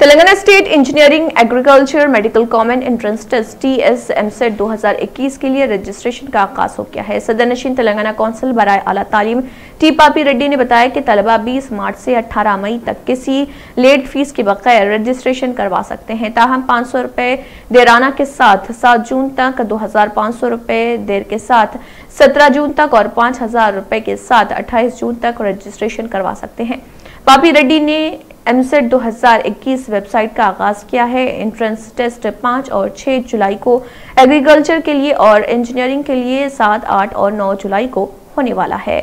Telangana state engineering, agriculture, medical common entrance test T S EAMCET दो के लिए registration का आगाज़ हो गया है। सदर नशीन तेलंगाना कौंसिल बरए आला तालीम, टी पापी रेड्डी ने बताया कि तलबा 20 मार्च से 18 मई तक किसी लेट फ़ीस के बगैर रजिस्ट्रेशन करवा सकते हैं। ताहम पाँच सौ रुपये देराना के साथ सात जून तक, दो हज़ार पाँच सौ रुपये देर के साथ सत्रह जून तक और पाँच हज़ार रुपये के साथ अट्ठाईस जून तक रजिस्ट्रेशन करवा सकते हैं। पापी रेड्डी ने एमसेट 2021 वेबसाइट का आगाज़ किया है। एंट्रेंस टेस्ट 5 और 6 जुलाई को एग्रीकल्चर के लिए और इंजीनियरिंग के लिए 7, 8 और 9 जुलाई को होने वाला है।